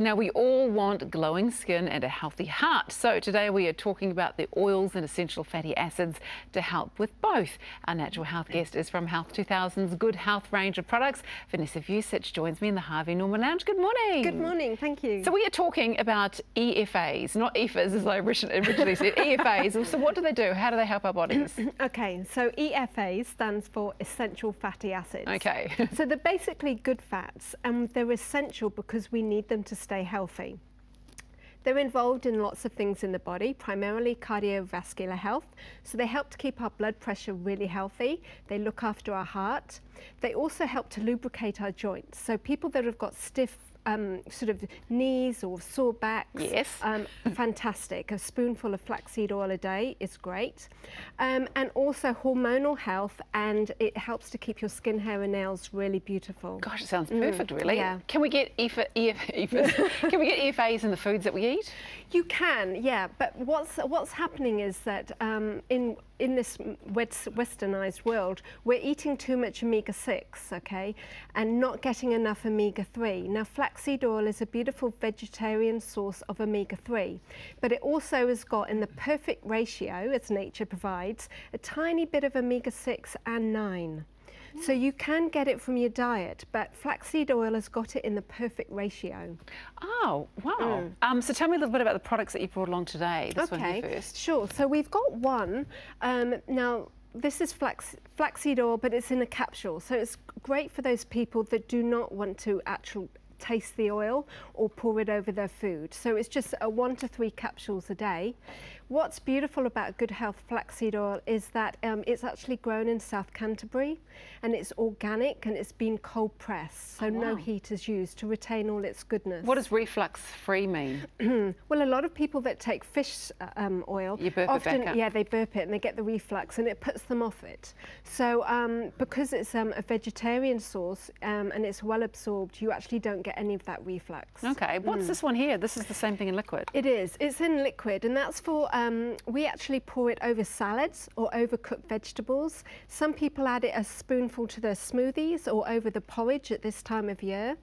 Now, we all want glowing skin and a healthy heart. So, today we are talking about the oils and essential fatty acids to help with both. Our natural health guest is from Health 2000's Good Health range of products. Vanessa Vujcich joins me in the Harvey Norman Lounge. Good morning. Good morning, thank you. So, we are talking about EFAs, not EFAs as I originally said, EFAs. So, what do they do? How do they help our bodies? okay, so EFA stands for essential fatty acids. Okay. so, they're basically good fats and they're essential because we need them to stay healthy. They're involved in lots of things in the body, primarily cardiovascular health. So they help to keep our blood pressure really healthy. They look after our heart. They also help to lubricate our joints. So people that have got stiff um, sort of knees or sore backs. Yes. Um, fantastic. A spoonful of flaxseed oil a day is great. Um, and also hormonal health, and it helps to keep your skin, hair, and nails really beautiful. Gosh, it sounds perfect, mm, really. Yeah. Can we get EFA, EFA, can we get EFAs in the foods that we eat? You can, yeah. But what's what's happening is that um, in in this westernized world, we're eating too much omega 6, okay, and not getting enough omega 3. Now, flaxseed oil is a beautiful vegetarian source of omega 3, but it also has got in the perfect ratio, as nature provides, a tiny bit of omega 6 and 9. So you can get it from your diet, but flaxseed oil has got it in the perfect ratio. Oh, wow. Mm. Um, so tell me a little bit about the products that you brought along today. This okay, one first. Sure. So we've got one. Um, now, this is flax, flaxseed oil, but it's in a capsule. So it's great for those people that do not want to actual, taste the oil or pour it over their food. So it's just a one to three capsules a day. What's beautiful about Good Health flaxseed oil is that um, it's actually grown in South Canterbury and it's organic and it's been cold pressed, so oh, wow. no heat is used to retain all its goodness. What does reflux free mean? well, a lot of people that take fish uh, um, oil, often, yeah, they burp it and they get the reflux and it puts them off it. So um, because it's um, a vegetarian source um, and it's well absorbed, you actually don't get any of that reflux. Okay, what's mm. this one here? This is the same thing in liquid. It is. It's in liquid and that's for um, we actually pour it over salads or over cooked vegetables. Some people add it a spoonful to their smoothies or over the porridge at this time of year.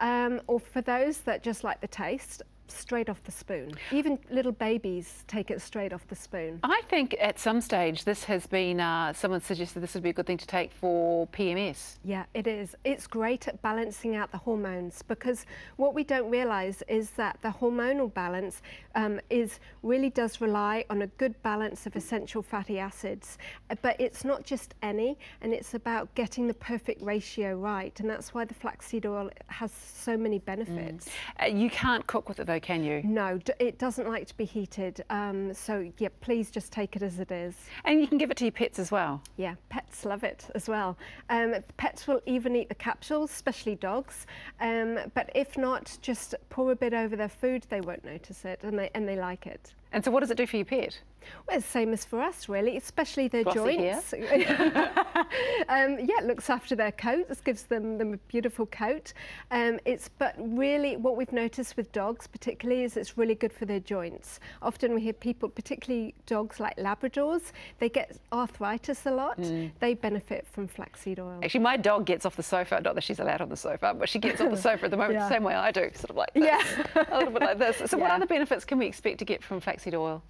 Um, or for those that just like the taste, straight off the spoon. Even little babies take it straight off the spoon. I think at some stage this has been, uh, someone suggested this would be a good thing to take for PMS. Yeah, it is. It's great at balancing out the hormones because what we don't realise is that the hormonal balance um, is really does rely on a good balance of essential fatty acids. But it's not just any, and it's about getting the perfect ratio right. And that's why the flaxseed oil has so many benefits. Mm. Uh, you can't cook with it though, can you? No, it doesn't like to be heated. Um, so, yeah, please just take it as it is. And you can give it to your pets as well? Yeah, pets love it as well. Um, pets will even eat the capsules, especially dogs. Um, but if not, just pour a bit over their food, they won't notice it and they, and they like it. And so what does it do for your pet? Well, it's the same as for us, really, especially their Glossy joints. um, yeah, it looks after their coat. This gives them, them a beautiful coat. Um, it's but really what we've noticed with dogs, particularly, is it's really good for their joints. Often we hear people, particularly dogs like Labradors, they get arthritis a lot. Mm. They benefit from flaxseed oil. Actually, my dog gets off the sofa. Not that she's allowed on the sofa, but she gets off the sofa at the moment yeah. the same way I do, sort of like this, yeah. a little bit like this. So, yeah. what other benefits can we expect to get from flaxseed oil?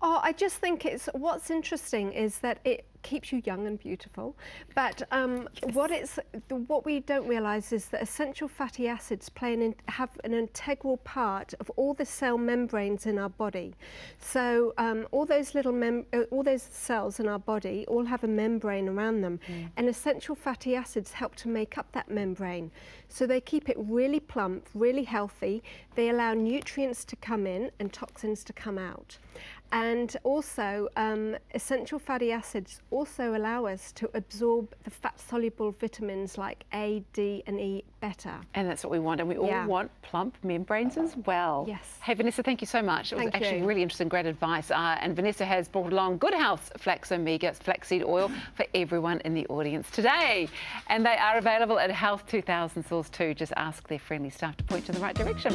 Oh, I just think it's what's interesting is that it keeps you young and beautiful. But um, yes. what it's what we don't realise is that essential fatty acids play an have an integral part of all the cell membranes in our body. So um, all those little mem uh, all those cells in our body all have a membrane around them, mm. and essential fatty acids help to make up that membrane. So they keep it really plump, really healthy. They allow nutrients to come in and toxins to come out. And also, um, essential fatty acids also allow us to absorb the fat-soluble vitamins like A, D and E better. And that's what we want. And we all yeah. want plump membranes as well. Yes. Hey, Vanessa, thank you so much. It was thank actually you. really interesting, great advice. Uh, and Vanessa has brought along Good Health Flax Omega flaxseed oil for everyone in the audience today. And they are available at Health 2000 Source 2. Just ask their friendly staff to point you in the right direction.